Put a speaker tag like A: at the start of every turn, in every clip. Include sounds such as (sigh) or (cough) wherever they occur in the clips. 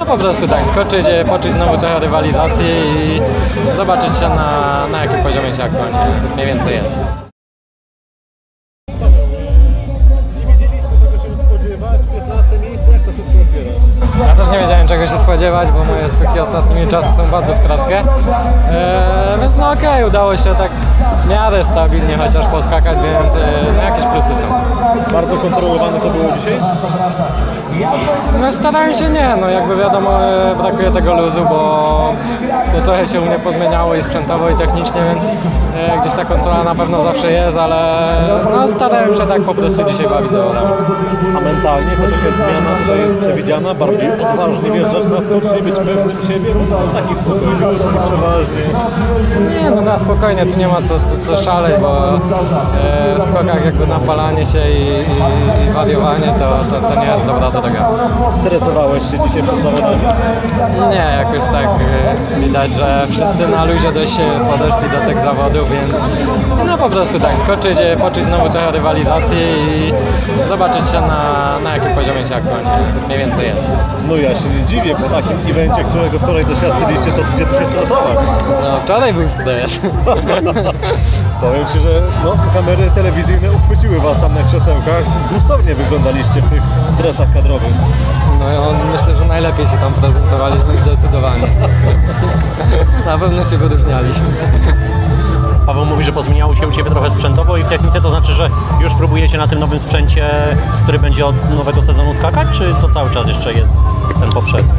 A: No po prostu tak, skoczyć, e, poczuć znowu trochę rywalizacji i zobaczyć się na, na jakim poziomie się aktualnie mniej więcej jest.
B: Spodziewać,
A: bo moje skoki ostatnimi czasy są bardzo w kratkę. Eee, więc no okej, udało się tak w miarę stabilnie chociaż poskakać, więc e, no jakieś plusy są.
B: Bardzo kontrolowane to było dzisiaj?
A: No starałem się nie, no jakby wiadomo e, brakuje tego luzu, bo to trochę się u mnie pozmieniało i sprzętowo i technicznie, więc e, ta kontrola na pewno zawsze jest, ale no starałem się tak po prostu dzisiaj bawić zawodami.
B: A mentalnie też jakaś zmiana tutaj jest przewidziana? Bardziej odważnie wjeżdżać na skocznie, być pewnym siebie? No taki spokojny, taki przeważnie.
A: Nie no na spokojnie, tu nie ma co, co, co szaleć, bo e, w skokach jakby napalanie się i, i, i wariowanie to, to, to nie jest dobra droga.
B: Stresowałeś się dzisiaj przed zawodami?
A: Nie, jakoś tak e, widać, że wszyscy na luzie dość podeszli do tych zawodów, więc no po prostu tak, skoczyć, e, poczuć znowu trochę rywalizacji i zobaczyć się na, na jakim poziomie się aktualnie mniej więcej jest.
B: No ja się nie dziwię, po takim evencie, którego wczoraj doświadczyliście, to gdzie tu się stresować?
A: No wczoraj był stres. (laughs)
B: Powiem Ci, że no, kamery telewizyjne uchwyciły Was tam na krzesełkach. Gustownie wyglądaliście w tych dresach kadrowych.
A: No ja myślę, że najlepiej się tam prezentowaliśmy zdecydowanie. (laughs) Na pewno się wyróżnialiśmy.
C: Paweł mówi, że pozmieniało się u Ciebie trochę sprzętowo i w technice, to znaczy, że już próbujecie na tym nowym sprzęcie, który będzie od nowego sezonu skakać, czy to cały czas jeszcze jest ten poprzedni?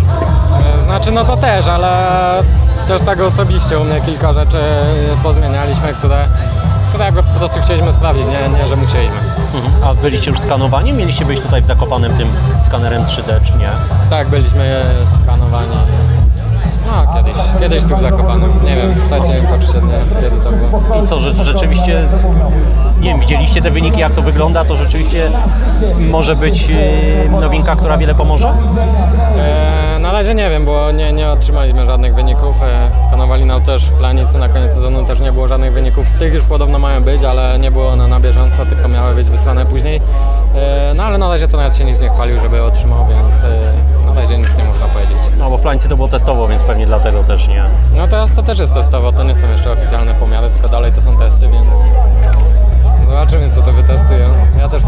A: E, Znaczy no to też, ale też tak osobiście u mnie kilka rzeczy pozmienialiśmy, które, które jakby po prostu chcieliśmy sprawdzić, nie, nie że musieliśmy.
C: Mhm. A byliście już skanowani? Mieliście być tutaj w Zakopanem tym skanerem 3D, czy nie?
A: Tak, byliśmy skanowani. No kiedyś, kiedyś tu w Zakopanem, nie wiem, nie poczucie, nie, kiedy to było.
C: I co, że, rzeczywiście, nie wiem, widzieliście te wyniki, jak to wygląda, to rzeczywiście może być yy, nowinka, która wiele pomoże?
A: E, na razie nie wiem, bo nie, nie otrzymaliśmy żadnych wyników. E, skanowali nam też w planicy na koniec sezonu też nie było żadnych wyników. Z tych już podobno mają być, ale nie było one na bieżąco, tylko miały być wysłane później. E, no ale na razie to nawet się nic nie chwalił, żeby otrzymał, więc e, na razie nic.
C: Planicy to było testowo, więc pewnie dlatego też nie.
A: No teraz to też jest testowo, to nie są jeszcze oficjalne pomiary, tylko dalej to są testy, więc zobaczymy co to wytestują. Ja też